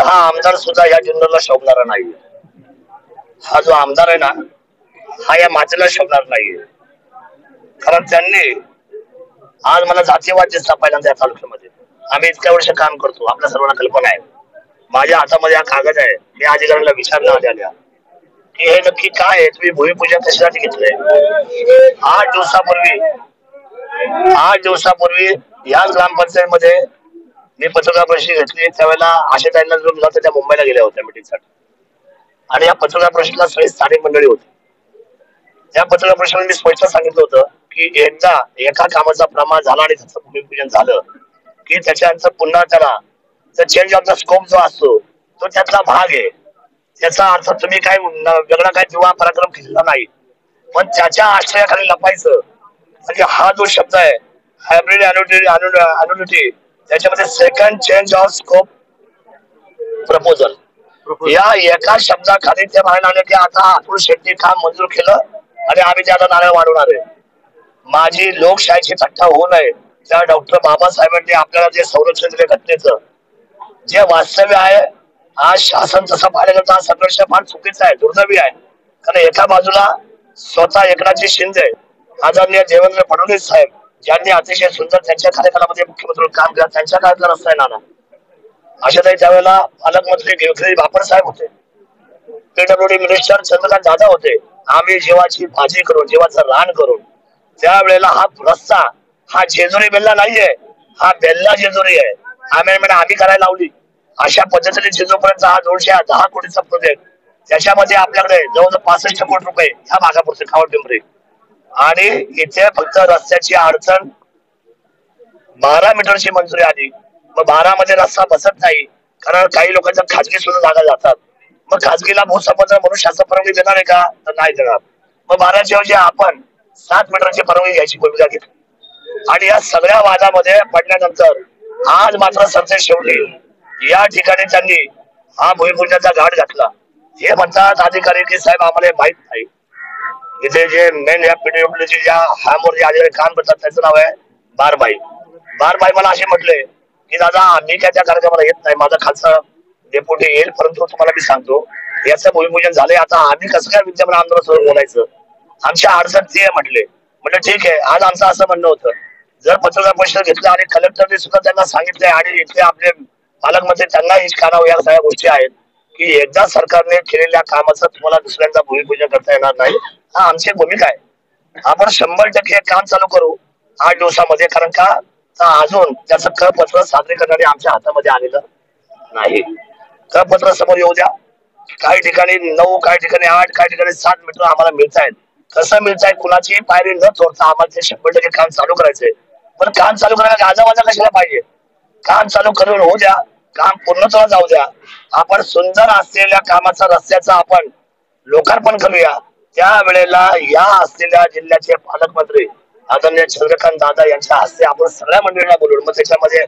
कदाचित हा आमदार सुद्धा या जिल्ह्याला शोभणारा नाही हा जो आमदार आहे ना हा या मातेला शोभणार नाहीये. कारण त्यांनी आज मला जातीवाद दिसला पहिल्यांदा या तालुक्यामध्ये. आम्ही इतक्या वर्ष काम करतो आपल्या सर्वांना कल्पना आहे. माझ्या हातामध्ये हा कागद आहे मी अधिकाऱ्यांना विचारण्यात आल्या. की हे नक्की काय आहे? तुम्ही भूमिपूजन कशासाठी घेतलंय? आठ दिवसापूर्वी आठ दिवसापूर्वी याच ग्रामपंचायत मध्ये मी पत्रकार परिषद घेतली. त्यावेळेला आशाताईंना जो होता त्या मुंबईला गेल्या होत्या मिटिंगसाठी आणि या पत्रकार परिषदेला सगळी स्थानिक मंडळी होती. त्या पत्रकार परिषदेला मी स्पष्ट सांगितलं होतं की एकदा एका कामाचा प्रमाण झाला आणि त्याचं भूमिपूजन झालं की त्याच्यानंतर पुन्हा त्याला चेंज ऑफ द स्कोप जो असतो तो त्यातला भाग आहे. त्याचा अर्थ तुम्ही काय वेगळा काय किंवा पराक्रम केलेला नाही. पण त्याच्या आश्रयाखाली लपायचं. म्हणजे हा जो शब्द आहे हायब्रिड अॅन्युटी त्याच्यामध्ये second change of scope proposal या एका शब्दाखाली ते म्हणाले की आता अतुल शेट्टी काम मंजूर केलं आणि आम्ही त्याला नारळ वाढवणार आहे. माझी लोकशाहीची थट्टा होऊ नये. त्या डॉक्टर बाबासाहेबांनी आपल्याला जे संरक्षण दिले घटनेचं जे वास्तव्य आहे आज शासन तसं पाहिलं तर हा संघर्ष फार चुकीचा आहे दुर्दैवी आहे. कारण एका बाजूला स्वतः एकनाथजी शिंदे आदरणीय देवेंद्र फडणवीस साहेब ज्यांनी अतिशय सुंदर त्यांच्या कार्यकालामध्ये मुख्यमंत्री काम केलं त्यांच्या काळातला रस्ता आहे नाना. अशा तरी त्यावेळेला पालकमंत्री गिरगिरी बापर साहेब होते पीडब्ल्यूडी मिनिस्टर चंद्रकांत दादा होते आम्ही जीवाची भाजी करून जीवाचं रान करून त्यावेळेला हा रस्ता हा जेजुरी बेल्ला नाहीये हा बेल्ला जेजुरी आहे. आम्ही आम्ही करायला लावली. अशा पद्धतीने जेजूपर्यंत हा दोनशे दहा कोटीचा प्रोजेक्ट त्याच्यामध्ये आपल्याकडे जवळजवळ पासष्ट कोटी रुपये ह्या भागापुरते खावड पिंपरी आणि इथे फक्त रस्त्याची अडचण बारा मीटरची मंजुरी आली. मग बारा मध्ये रस्ता बसत नाही. कारण काही लोकांच्या खाजगी सुद्धा जागा जातात. मग खाजगीला भूसंपत्र म्हणून शासन परवानगी देणार आहे का? तर नाही देणार. मग बाराच्या ऐवजी आपण सात मीटरची परवानगी घ्यायची भूमिका घेतली. आणि या सगळ्या वादामध्ये पडल्यानंतर आज मात्र सरते शेवटी या ठिकाणी त्यांनी हा भूमिपूजनाचा घाट घातला. हे म्हणतात अधिकारी की साहेब आम्हाला माहीत नाही. इथे जे मेन या पीडब्ल्यूडीचे ज्या हॅमवर जे अधिकारी काम करतात त्याचं नाव आहे बारबाई। बारबाई मला असे म्हटले की दादा आम्ही काय त्या कार्यक्रमाला येत नाही माझा खालचा डेप्युटी येईल परंतु तुम्हाला मी सांगतो याचं भूमिपूजन झालंय आता आम्ही कसं काय विद्यमान आमदारासोबत बोलायचं? आमच्या अडचण ते म्हटले. म्हटलं ठीक आहे आज आमचं असं म्हणणं होतं. जर पत्रकार परिषद घेतलं आणि कलेक्टरने सुद्धा त्यांना सांगितले आणि इथले आपले पालकमंत्री त्यांना कानावर या सगळ्या गोष्टी आहेत. की एकदा सरकारने केलेल्या कामाचं तुम्हाला दुसऱ्यांदा भूमिपूजन करता येणार नाही. हा आमची भूमिका आहे. आपण शंभर टक्के काम चालू करू आठ दिवसामध्ये कारण का? अजून त्याचं कळपत्र सादरीकरण आमच्या हातामध्ये आलेलं नाही. कळपत्र समोर येऊ द्या. काही ठिकाणी नऊ काही ठिकाणी आठ काही ठिकाणी सात मीटर आम्हाला मिळत आहेत कसं मिळत आहे कुणाची पायरी न चोरता आम्हाला ते शंभर टक्के काम चालू करायचंय. पण काम चालू करायला गाजावाजा कशाला पाहिजे? काम चालू करून होऊ द्या. काम पूर्णतः जाऊ द्या. आपण सुंदर असलेल्या कामाचा रस्त्याचा आपण लोकार्पण करूया. त्या वेळेला या असलेल्या जिल्ह्याचे पालकमंत्री आदरणीय चंद्रकांत दादा यांच्या हस्ते आपण सगळ्या मंडळींना बोलून मग त्याच्यामध्ये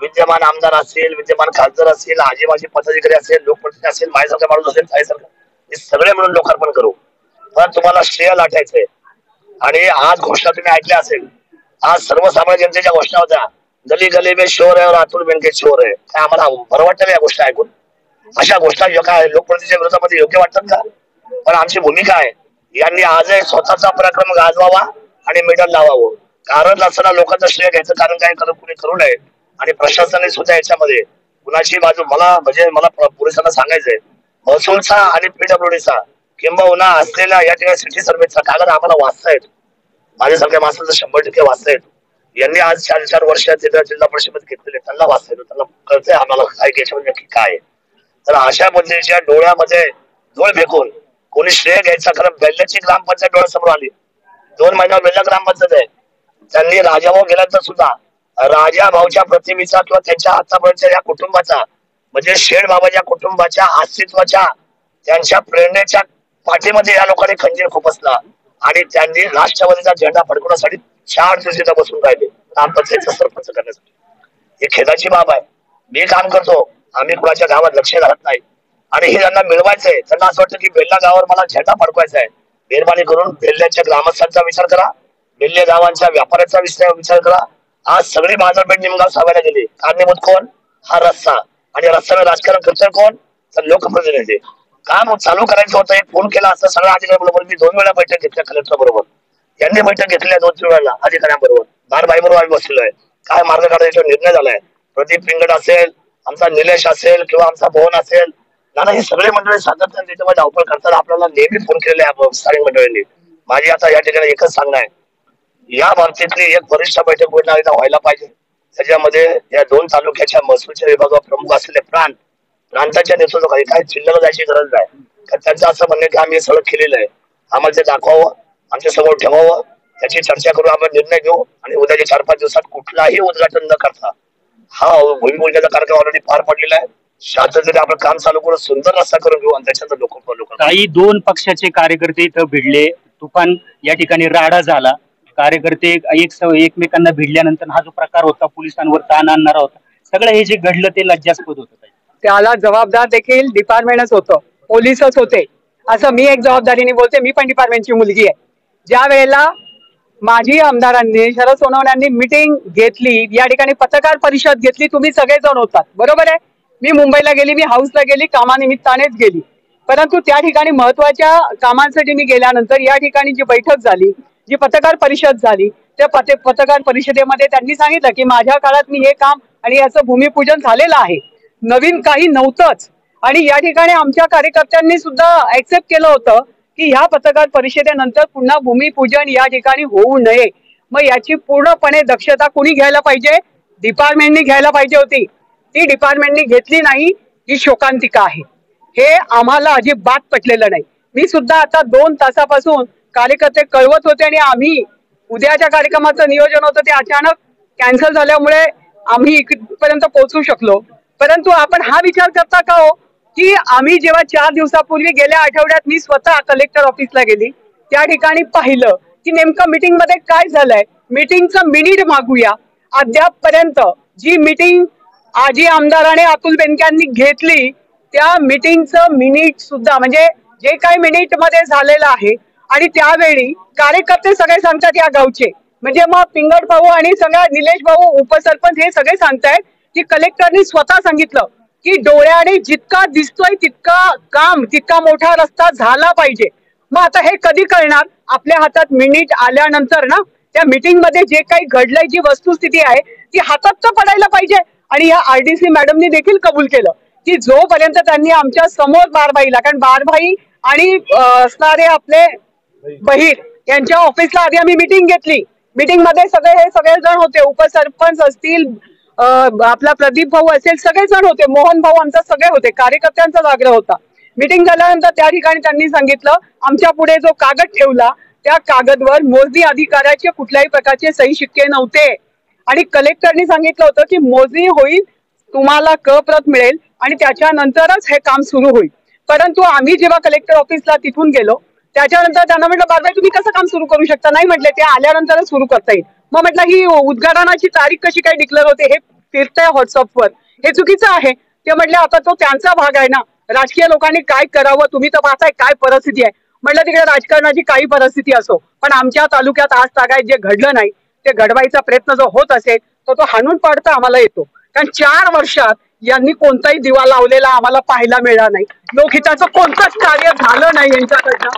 विद्यमान आमदार असेल विद्यमान खासदार असेल आजी माझी पदाधिकारी असेल लोकप्रतिनिधी असेल माझ्यासारखा माणूस असेल साईसारखा हे सगळे म्हणून लोकार्पण करू. पण तुम्हाला श्रेय लाटायचंय. आणि आज घोषणा तुम्ही ऐकल्या असेल. आज सर्वसामान्य जनतेच्या घोषणा होत्या. गली गली में शोर आहे और अतुल बेनके शोर आहे काय आम्हाला बरं वाटतं या गोष्टी ऐकून? अशा गोष्टी लोकप्रतिच्या विरोधामध्ये योग्य वाटतात का? पण आमची भूमिका आहे यांनी आजही स्वतःचा पराक्रम गाजवावा आणि मेडल लावावं. कारण असताना लोकांचं श्रेय घ्यायचं कारण काय? करत कुणी करू नये. आणि प्रशासनाने सुद्धा याच्यामध्ये कुणाची बाजू मला म्हणजे मला पोलिसांना सांगायचंय. महसूलचा आणि पीडब्ल्यूडीचा किंबहुना असलेला या ठिकाणी सिटी सर्व्हिसचा कागद आम्हाला वाचता येतो. माझ्यासारख्या माणसाचं शंभर टक्के वाचता येतो. यांनी आज चार चार वर्ष जिल्हा परिषद घेतलेले त्यांना वाचता त्यांना कळतंय आम्हाला काय त्याच्यामध्ये नक्की काय तर अशा पद्धतीच्या डोळ्यामध्ये डोळ फेकून कोणी श्रेय घ्यायचा कारण बेल्ल्याची ग्रामपंचायत डोळ्यासमोर आली. दोन महिन्यावर बेल्ला ग्रामपंचायत आहे. त्यांनी राजाभाऊ गेल्यानंतर सुद्धा राजा भाऊच्या प्रतिमेचा किंवा त्यांच्या आतापर्यंतच्या या कुटुंबाचा म्हणजे शेड बाबाच्या कुटुंबाच्या अस्तित्वाच्या त्यांच्या प्रेरणेच्या पाठीमध्ये या लोकांनी खंजीर खुपसला. आणि त्यांनी राष्ट्रवादीचा झेंडा फडकवण्यासाठी चार दिवस तिथं बसून राहिले. ग्रामपंचायतचा सरपंच करण्यासाठी. ही खेदाची बाब आहे. मी काम करतो. आम्ही कुणाच्या गावात लक्ष घालत नाही. आणि हे ज्यांना मिळवायचंय त्यांना असं वाटतं की बेल्ला गावावर मला झेंडा फडकवायचा आहे. मेहरबानी करून बेल्ल्याच्या ग्रामस्थांचा विचार करा. बेल्ले गावांच्या व्यापाऱ्याचा विचार करा. आज सगळी बाजारपेठ निमगाव सावायला गेली. कारणीभूत कोण? हा रस्ता आणि रस्त्यावर राजकारण करतोय कोण? तर लोकप्रतिनिधी. काम चालू करायचं होतं फोन केला असं सगळ्या अधिकाऱ्यांबरोबर. मी दोन वेळा बैठक घेतल्या कलेक्टर बरोबर यांनी बैठक घेतल्या दोन तीन वेळेला अधिकाऱ्यांबरोबर. बार बाई बरोबर आम्ही बसलेलो आहे काय मार्ग काढायचा निर्णय झालाय. प्रदीप पिंगड असेल आमचा निलेश असेल किंवा आमचा भवन असेल नाना ही सगळे मंडळी सातत्याने त्याच्यामध्ये धावपळ करतात. आपल्याला नेहमी फोन केलेले आहे स्थानिक मंडळींनी. माझी आता या ठिकाणी एकच सांगणं आहे. या बाबतीतली एक वरिष्ठ बैठक व्हायला पाहिजे. त्याच्यामध्ये या दोन तालुक्याच्या महसूलच्या विभागावर प्रमुख असलेले प्रांत प्रांताच्या नेतृत्वाखाली काय चिल्लर जायची गरज नाही. त्यांचं असं म्हणणं की आम्ही सगळं केलेलं आहे. आम्हाला ते दाखवावं. आमच्यासमोर ठेवावं. त्याची चर्चा करून आपण निर्णय घेऊ आणि उद्याच्या चार पाच दिवसात कुठलाही उद्घाटन न करता हा भूमिपूजनाचा कार्यक्रम ऑलरेडी पार पडलेला आहे. शासनाने आपण काम चालू करून सुंदर रस्ता करून घेऊ आणि त्याच्यात लोक लोक काही दोन पक्षाचे कार्यकर्ते इथं भिडले. तुफान या ठिकाणी राडा झाला. कार्यकर्ते एक एकमेकांना भिडल्यानंतर हा जो प्रकार होता पोलिसांवर ताण आणणारा होता सगळं हे जे घडलं ते लज्जास्पद होत त्याला जबाबदार देखील डिपार्टमेंटच होतं. पोलीसच होते. असं मी एक जबाबदारीने बोलते. मी पण डिपार्टमेंटची मुलगी आहे. ज्या वेळेला माजी आमदारांनी शरद सोनवण्यांनी मिटिंग घेतली या ठिकाणी पत्रकार परिषद घेतली तुम्ही सगळेजण होतात. बरोबर आहे? मी मुंबईला गेली मी हाऊसला गेली कामानिमित्तानेच गेली. परंतु त्या ठिकाणी महत्त्वाच्या कामांसाठी मी गेल्यानंतर या ठिकाणी जी बैठक झाली जी पत्रकार परिषद झाली त्या पत्रकार परिषदेमध्ये त्यांनी सांगितलं की माझ्या काळात मी हे काम आणि याचं भूमिपूजन झालेलं आहे. नवीन काही नव्हतंच. आणि या ठिकाणी आमच्या कार्यकर्त्यांनी सुद्धा ऍक्सेप्ट केलं होतं. की ह्या पत्रकार परिषदेनंतर पुन्हा भूमिपूजन या ठिकाणी होऊ नये. मग याची पूर्णपणे दक्षता कुणी घ्यायला पाहिजे? डिपार्टमेंटनी घ्यायला पाहिजे होती. ती डिपार्टमेंटनी घेतली नाही ही शोकांतिका आहे. हे आम्हाला अजिबात पटलेलं नाही. मी सुद्धा आता दोन तासापासून कार्यकर्ते कळवत होते आणि आम्ही उद्याच्या कार्यक्रमाचं नियोजन होतं ते अचानक कॅन्सल झाल्यामुळे आम्ही इथपर्यंत पोहोचू शकलो. परंतु आपण हा विचार करता का हो? की आम्ही जेव्हा चार दिवसापूर्वी गेल्या आठवड्यात मी स्वतः कलेक्टर ऑफिसला गेली. त्या ठिकाणी पाहिलं की नेमकं मीटिंगमध्ये काय झालंय. मीटिंगचं मिनिट मागूया. अद्याप पर्यंत जी मीटिंग आजी आमदाराने अतुल बेनक्यांनी घेतली त्या मिटिंगचं मिनिट सुद्धा म्हणजे जे काही मिनिटमध्ये झालेलं आहे आणि त्यावेळी कार्यकर्ते सगळे सांगतात या गावचे. म्हणजे मग पिंगड भाऊ आणि सगळ्या निलेश भाऊ उपसरपंच हे सगळे सांगतायत की कलेक्टरनी स्वतः सांगितलं की डोळ्याने जितका दिसतोय तितका काम तितका मोठा रस्ता झाला पाहिजे. मग आता हे कधी कळणार? आपल्या हातात मिनिट आल्यानंतर ना त्या मिटिंगमध्ये जे काही घडलंय जी वस्तुस्थिती आहे ती हातात तर पडायला पाहिजे. आणि या आरडीसी मॅडमनी देखील कबूल केलं. की जोपर्यंत त्यांनी आमच्यासमोर बारबाईला कारण बारभाई आणि असणारे आपले बहीर यांच्या ऑफिसला आधी आम्ही मिटिंग घेतली. मिटिंगमध्ये सगळे हे सगळे जण होते. उपसरपंच असतील आपला प्रदीप भाऊ असेल सगळे जण होते. मोहन भाऊ आमचा सगळे होते. कार्यकर्त्यांचाच आग्रह होता. मिटिंग झाल्यानंतर त्या ठिकाणी त्यांनी सांगितलं आमच्या पुढे जो कागद ठेवला त्या कागदवर मोजणी अधिकाऱ्याचे कुठल्याही प्रकारचे सही शिक्के नव्हते. आणि कलेक्टरनी सांगितलं होतं की मोजणी होईल तुम्हाला क प्रत मिळेल आणि त्याच्यानंतरच हे काम सुरू होईल. परंतु आम्ही जेव्हा कलेक्टर ऑफिसला तिथून गेलो त्याच्यानंतर त्यांना म्हटलं बाबाई तुम्ही कसं काम सुरू करू शकता? नाही म्हटले ते आल्यानंतरच सुरू करता येईल. मग म्हटलं ही उद्घाटनाची तारीख कशी काय डिक्लेअर होते हे फिरतंय व्हॉट्सअपवर हे चुकीचं आहे. ते म्हटले आता तो त्यांचा भाग आहे ना. राजकीय लोकांनी काय करावं तुम्ही तर पाहताय काय परिस्थिती आहे. म्हटलं तिकडे राजकारणाची काही परिस्थिती असो पण आमच्या तालुक्यात आज तागायत जे घडलं नाही ते घडवायचा प्रयत्न जो होत असेल तर तो हाणून पाडता आम्हाला येतो. कारण चार वर्षात यांनी कोणताही दिवा लावलेला आम्हाला पाहायला मिळाला नाही. लोकहिताचं कोणतंच कार्य झालं नाही यांच्याकडनं.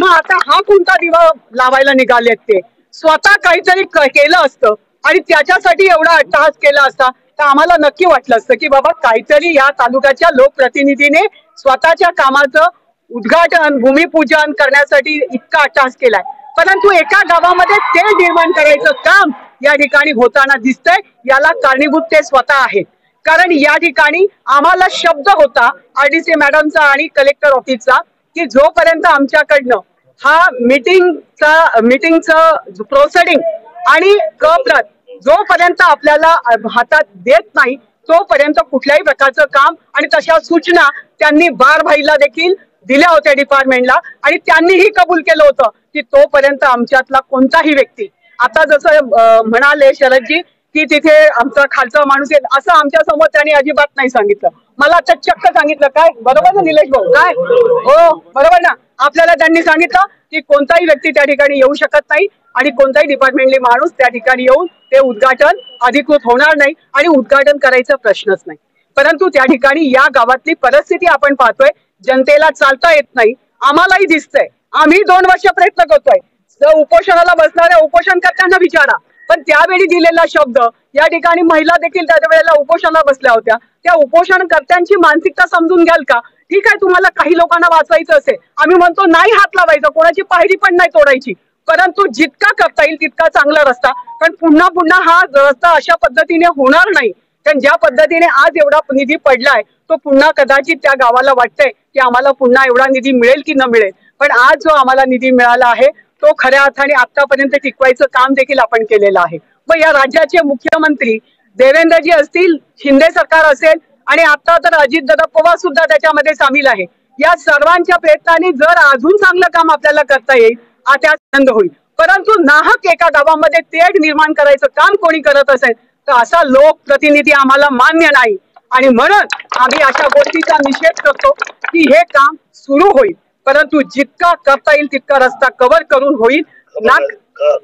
मग आता हा कोणता दिवा लावायला निघालेत ते? स्वतः काहीतरी केलं असतं आणि त्याच्यासाठी एवढा अट्टहास केला असता तर आम्हाला नक्की वाटलं असतं की बाबा काहीतरी या तालुक्याच्या लोकप्रतिनिधीने स्वतःच्या कामाचं उद्घाटन भूमिपूजन करण्यासाठी इतका अट्टहास केलाय. परंतु एका गावामध्ये तेल निर्माण करायचं काम या ठिकाणी होताना दिसतंय याला कारणीभूत ते स्वतः आहेत. कारण या ठिकाणी आम्हाला शब्द होता आरडीसी मॅडमचा आणि कलेक्टर ऑफिसचा की जोपर्यंत आमच्याकडनं हा मिटिंगचा मिटिंगचं प्रोसेडिंग आणि कप्रत जोपर्यंत आपल्याला हातात देत नाही तोपर्यंत कुठल्याही प्रकारचं काम आणि तशा सूचना त्यांनी बारभाईला देखील दिल्या होत्या डिपार्टमेंटला आणि त्यांनीही कबूल केलं होतं की तोपर्यंत आमच्यातला कोणताही व्यक्ती. आता जसं म्हणाले शरदजी की तिथे आमचा खालचा माणूस येत असं आमच्यासमोर त्यांनी अजिबात नाही सांगितलं. मला चक्क सांगितलं. काय? बरोबर ना निलेश भाऊ? काय? हो बरोबर ना. आपल्याला त्यांनी सांगितलं की कोणताही व्यक्ती त्या ठिकाणी येऊ शकत नाही आणि कोणताही डिपार्टमेंटली माणूस त्या ठिकाणी येऊन ते उद्घाटन अधिकृत होणार नाही आणि उद्घाटन करायचा प्रश्नच नाही. परंतु त्या ठिकाणी या गावातली परिस्थिती आपण पाहतोय जनतेला चालता येत नाही. आम्हालाही दिसतंय. आम्ही दोन वर्ष प्रयत्न करतोय. जर उपोषणाला बसणाऱ्या उपोषणकर्त्यांना विचारा. पण त्यावेळी दिलेला शब्द या ठिकाणी महिला देखील त्यावेळेला उपोषणाला बसल्या होत्या. त्या उपोषणकर्त्यांची मानसिकता समजून घ्याल का? ठीक आहे तुम्हाला काही लोकांना वाचवायचं असेल. आम्ही म्हणतो नाही हात लावायचा कोणाची पायरी पण नाही तोडायची. परंतु जितका करता येईल तितका चांगला रस्ता. कारण पुन्हा पुन्हा हा रस्ता अशा पद्धतीने होणार नाही. कारण ज्या पद्धतीने आज एवढा निधी पडलाय तो पुन्हा कदाचित त्या गावाला वाटतंय की आम्हाला पुन्हा एवढा निधी मिळेल की न मिळेल. पण आज जो आम्हाला निधी मिळाला आहे तो खऱ्या अर्थाने आतापर्यंत टिकवायचं काम देखील आपण केलेलं आहे. व या राज्याचे मुख्यमंत्री देवेंद्रजी असतील शिंदे सरकार असेल आणि आता तर अजितदादा पवार सुद्धा त्याच्यामध्ये सामील आहे. या सर्वांच्या प्रयत्नाने जर अजून चांगलं काम आपल्याला करता येईल आता आनंद होईल. परंतु नाहक एका गावामध्ये तेढ निर्माण करायचं काम कोणी करत असेल तर असा लोकप्रतिनिधी आम्हाला मान्य नाही. आणि म्हणून आम्ही अशा गोष्टीचा निषेध करतो की हे काम सुरू होईल. परंतु जितका करता येईल तितका रस्ता कव्हर करून होईल.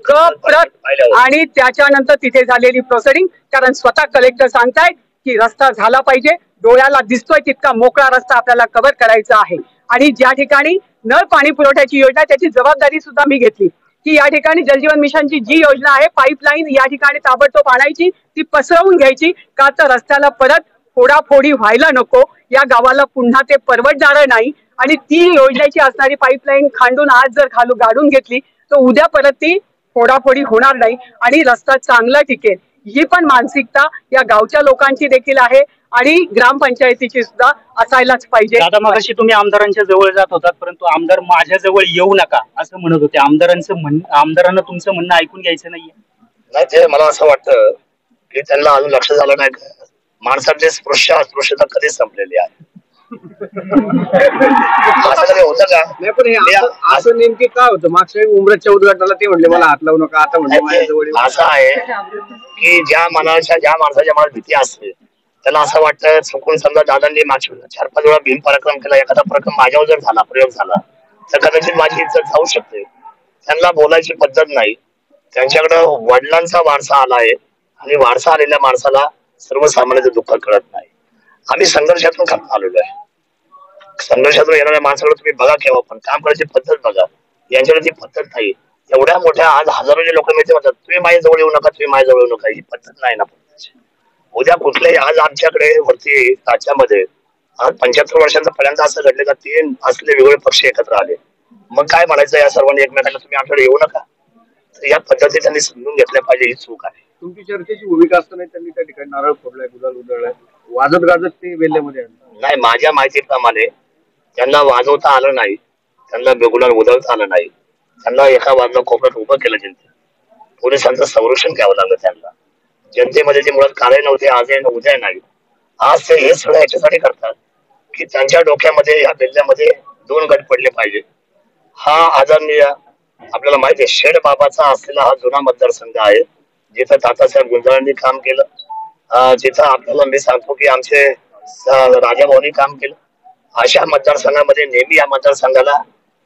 क प्रत आणि त्याच्यानंतर तिथे झालेली प्रोसेडिंग कारण स्वतः कलेक्टर सांगतायत की रस्ता झाला पाहिजे. डोळ्याला दिसतोय तितका मोकळा रस्ता आपल्याला कव्हर करायचा आहे. आणि ज्या ठिकाणी नळ पाणी पुरवठ्याची योजना त्याची जबाबदारी सुद्धा मी घेतली. की या ठिकाणी जलजीवन मिशनची जी योजना आहे पाईपलाईन या ठिकाणी ताबडतोब आणायची ती पसरवून घ्यायची का तर रस्त्याला परत फोडाफोडी व्हायला नको. या गावाला पुन्हा ते परवडणार नाही. आणि ती योजनेची असणारी पाईपलाईन खांडून आज जर खालू गाडून घेतली तर उद्या परत ती फोडाफोडी होणार नाही. आणि रस्ता चांगला टिकेल. ही पण मानसिकता या गावच्या लोकांची देखील आहे आणि ग्रामपंचायतीची सुद्धा असायलाच पाहिजे. दादा मगाशी तुम्ही आमदारांच्या जवळ जात होतात परंतु आमदार माझ्या जवळ येऊ नका असं म्हणत होते. आमदारांचं म्हण आमदारांना तुमचं म्हणणं ऐकून घ्यायचं नाहीये. नाही ते मला असं वाटतं की त्यांना अजून लक्ष झालं नाही. माणसाचे स्पृश्य अस्पृश्यता कधीच संपलेली आहे. असं कधी होतं का नाही पण हे मी असं- आ- असं नेमकी काय होतं? मागच्या वेळी उमरच्या उद्घाटनाला ते म्हणले मला हात लावू नका आता म्हणले येऊ नका. असं आहे की ज्या मनाच्या ज्या माणसाच्या मनात भीती असते त्याला असं वाटतं चुकून समजा दादांनी वेळेला चार पाच वेळा भीम पराक्रम केला एखादा पराक्रम माझ्यावर जर झाला प्रयोग झाला तर कदाचित माझी इज्जत जाऊ शकते. त्यांना बोलायची पद्धत नाही. त्यांच्याकडे वडिलांचा वारसा आला आहे आणि वारसा आलेल्या माणसाला सर्वसामान्याचं दुःख कळत नाही. आम्ही संघर्षातून काम आलेलो आहे. संघर्षातून येणाऱ्या माणसाकडे तुम्ही बघा केव्हा पण. काम करायची पद्धत बघा. यांच्याकडे ती पद्धत नाही एवढ्या मोठ्या आज हजारोचे लोक मिळते म्हणतात तुम्ही माझ्या जवळ येऊ नका तुम्ही माझ्या जवळ येऊ नका. ही पद्धत नाही ना. उद्या कुठल्याही आज आमच्याकडे वरती राज्यामध्ये आज पंच्याहत्तर वर्षांचा पर्यंत असं घडलं का तीन असले वेगवेगळे पक्ष एकत्र आले. मग काय म्हणायचं या सर्वांनी एकमेकांना तुम्ही आमच्याकडे येऊ नका. तर या पद्धती त्यांनी समजून घेतल्या पाहिजे ही चूक आहे. तुमची चर्चेची भूमिका असताना त्यांनी त्या ठिकाणी नारळ फोडलाय गुलाल उधळलाय. वाजत गाजत ते वेल्ल्यामध्ये नाही माझ्या माहितीप्रमाणे त्यांना वाजवता आलं नाही. त्यांना बेगुलाल उधळता आलं नाही. त्यांना एका बाजूला कोपऱ्यात उभं केलं जनते पोलिसांचं संरक्षण घ्यावं लागलं त्यांना. जनतेमध्ये ते मुळात काळे नव्हते आज आहे उद्या नाही. आज ते हे सगळं याच्यासाठी करतात की त्यांच्या डोक्यामध्ये या बेल्ल्यामध्ये दोन गट पडले पाहिजे. हा आजार आदरणीय आपल्याला माहिती आहे शेड बाबाचा असलेला हा जुना मतदारसंघ आहे जिथं तातासाहेब गुंजाळांनी काम केलं. जिथं आपल्याला मी सांगतो की आमचे राजाभाऊनी काम केलं. अशा मतदारसंघामध्ये नेहमी या मतदारसंघाला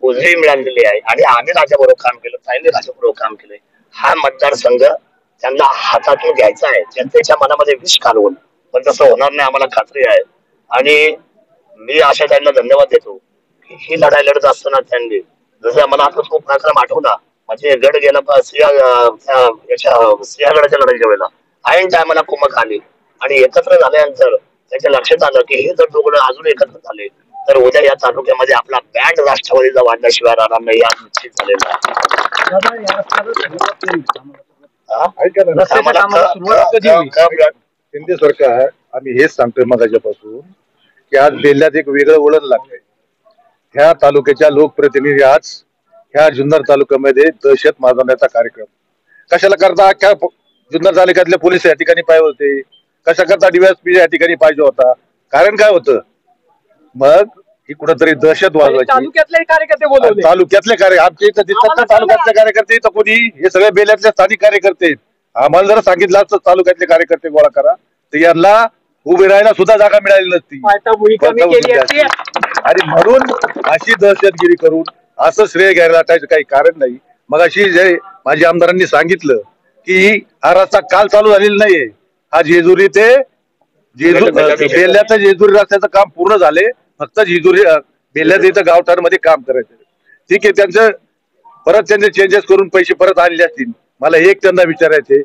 उजवी मिळालेली आहे. आणि आम्ही राजाबरोबर काम केलं ताईने राजाबरोबर काम केलंय हा मतदारसंघ त्यांना हातातून घ्यायचा आहे. जनतेच्या मनामध्ये विष कालवून पण तसं होणार नाही आम्हाला खात्री आहे. आणि मी अशा त्यांना धन्यवाद देतो की ही लढाई लढत असताना त्यांनी जसं मला आता तो प्रक्रम आठवला म्हणजे गड गेला याच्या सिंहगडाच्या लढाईच्या वेळेला. ऐन टायमाला कुमक आली. आणि एकत्र झाल्यानंतर त्याच्या लक्षात आलं की हे जर दोघं अजून एकत्र झाले तर उद्या या तालुक्यामध्ये आपला बँड राष्ट्रवादीचा वाढण्याशिवाय राहणार नाही आज निश्चित झालेला आहे. शिंदे सरकार आम्ही हेच सांगतोय मगाच्यापासून की आज बेल्ल्यात एक वेगळं वळण लागलंय. ह्या तालुक्याच्या लोकप्रतिनिधी आज ह्या जुन्नर तालुक्यामध्ये दहशत माजवण्याचा कार्यक्रम. कशाला करता? अख्ख्या जुन्नर तालुक्यातले पोलीस या ठिकाणी पाहिजे होते कशा करता डीवायसपी या ठिकाणी पाहिजे होता? कारण काय होतं? मग ही कुठंतरी दहशत वाजवायची. तालुक्यातले कार्यकर्ते बोलवले. तालुक्यातले कार्य आमच्या इथं दिसतात ना आम्हाला तालुक्यातले कार्यकर्ते इथं कोणी हे सगळे बेल्यातले स्थानिक कार्यकर्ते आहेत. आम्हाला जर सांगितलं असतं तालुक्यातले कार्यकर्ते गोळा करा तर यांना उभे राहायला सुद्धा जागा मिळाली नसती. केली असती. आणि म्हणून अशी दहशतगिरी करून असं श्रेय घ्यायला लाटायचं काही कारण नाही. मग अशी जे माझी आमदारांनी सांगितलं की हा रस्ता काल चालू झालेला नाहीये. हा जेजुरी ते जेजू बेल्ल्याचं जेजुरी रस्त्याचं काम पूर्ण झाले. फक्त जेजुरी बेल्ल्याचं इथं गावठाणमध्ये काम करायचं. ठीक आहे त्यांचं परत त्यांनी चेंजेस करून पैसे परत आणले असतील. मला एक त्यांना विचारायचे.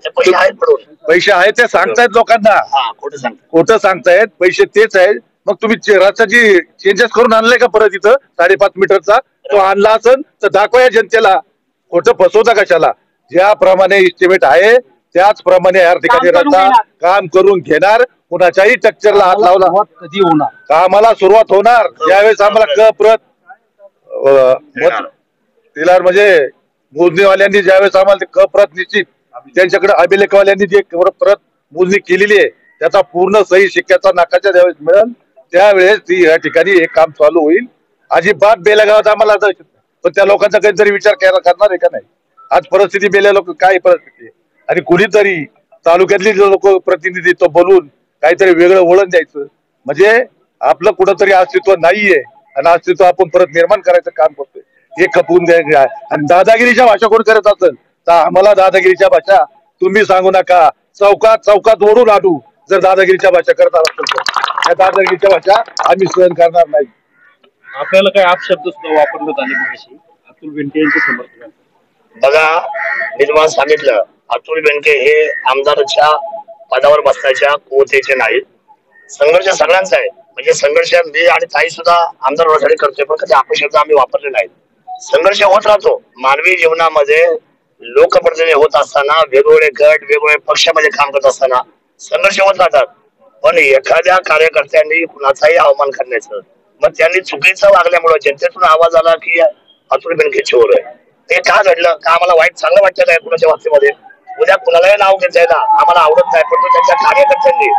पैसे आहेत ते सांगतायत लोकांना. हा खोटं खोटं सांगतायत. पैसे तेच आहेत. मग तुम्ही रस्त्याची चेंजेस करून आणलाय का परत इथं? साडेपाच मीटरचा. तो आणला असेल तर दाखवा या जनतेला. खोटं फसवता कशाला? ज्याप्रमाणे इस्टिमेट आहे त्याचप्रमाणे या ठिकाणी काम करून रस्ता घेणार. काम करून घेणार. कुणाच्याही टक्चरला हात लावला. कधी होणार? कामाला सुरुवात होणार. ज्यावेळेस आम्हाला क प्रत अं, मत- दिल्यावर म्हणजे मोजणीवाल्यांनी ज्यावेळेस आम्हाला ते क प्रत निश्चित त्यांच्याकडे अभिलेखवाल्यांनी जे क प्रत मोजणी केलेली आहे त्याचा पूर्ण सही शिक्क्याचा नाकाच्या ज्यावेळेस मिळेल त्यावेळेस ती या ठिकाणी हे काम चालू होईल. अजिबात बेल्या गावात आम्हाला नाही. पण त्या लोकांचा काहीतरी विचार करायला करणार आहे का नाही? आज परिस्थिती बेल्या लोक काय परिस्थिती आहे? आणि कुणीतरी तालुक्यातली लोक प्रतिनिधित्व बनवून काहीतरी वेगळं वळण द्यायचं. म्हणजे आपलं कुठंतरी अस्तित्व नाहीये आणि अस्तित्व आपण परत निर्माण करायचं काम करतोय. हे खपवून द्यायचं आहे. आणि दादागिरीच्या भाषा कोण करत असेल? तर आम्हाला दादागिरीच्या भाषा तुम्ही सांगू नका. चौकात चौकात ओढून आडू जर दादागिरीच्या भाषा करत असेल तर. त्या दादागिरीच्या भाषा आम्ही सहन करणार नाही. आपल्याला काय अपशब्द सुद्धा वापरलं झाले मगाशी अतुल बेनके यांचे समर्थन बघा मी तुम्हाला सांगितलं अतुल बेनके हे आमदारच्या पदावर बसण्याच्या कुवतेचे नाहीत. संघर्ष सगळ्यांचा आहे. म्हणजे संघर्ष मी आणि ताई सुद्धा आमदार होण्यासाठी करतोय पण कधी अपशब्द आम्ही वापरले नाहीत. संघर्ष होत राहतो. मानवी जीवनामध्ये लोकप्रतिनिधी होत असताना वेगवेगळे गट वेगवेगळे पक्षामध्ये काम करत असताना संघर्ष होत राहतात. पण एखाद्या कार्यकर्त्यांनी कुणाचाही अवमान करण्याचं मग त्यांनी चुकीचं वागल्यामुळे जनतेतून आवाज आला की अतुल बेनके चोर आहे. ते का घडलं? का आम्हाला वाईट चांगलं वाटतं काय कुणाच्या बाबतीमध्ये? उद्या कुणालाही नाव घेता येणार. आम्हाला आवडत नाही परंतु त्यांच्या कार्यकर्त्यांनी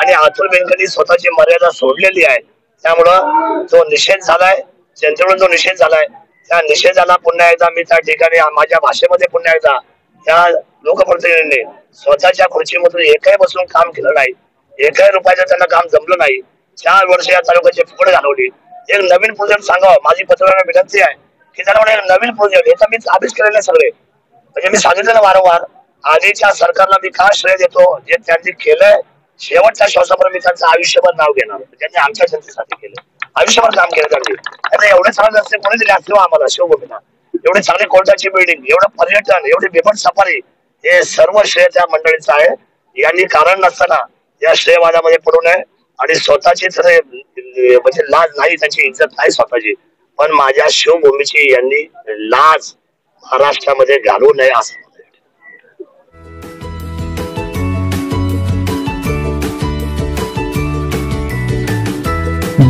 आणि अतुल बेनकेंनी स्वतःची मर्यादा सोडलेली आहे. त्यामुळं जो निषेध झालाय त्यांच्याकडून जो निषेध झालाय त्या निषेधाला पुन्हा एकदा मी त्या ठिकाणी माझ्या भाषेमध्ये पुन्हा एकदा त्या लोकप्रतिनिधींनी स्वतःच्या खुर्चीमधून एकही बसून काम केलं नाही. एकही रुपयाचं त्यांना काम जमलं नाही. चार वर्ष या तालुक्याची फुकड घालवली. एक नवीन प्रोजेक्ट सांगावं माझी पत्रकारांना विनंती आहे की त्यांना एक नवीन प्रोजेक्ट हे तर मी आधीच केलेले सगळे. म्हणजे मी सांगितलं ना वारंवार आधीच्या सरकारला मी का श्रेय देतो जे त्यांनी केलंय शेवटच्या श्वासापर्यंत मी त्यांचं आयुष्यभर नाव घेणार त्यांनी आमच्या जनतेसाठी केलं आयुष्यभर काम केलं त्यांनी. आता एवढे चांगले रस्ते कोणी दिले असले हो आम्हाला? शिवभूमीला एवढे चांगले कोर्टाची बिल्डिंग एवढं पर्यटन एवढी बिबट सफारी हे सर्व श्रेय त्या मंडळीचं आहे. यांनी कारण नसताना या श्रेयवादामध्ये पडू नये. आणि स्वतःची तर म्हणजे लाज नाही त्यांची इज्जत नाही स्वतःची. पण माझ्या शिवभूमीची यांनी लाज महाराष्ट्रामध्ये घालू नये असं.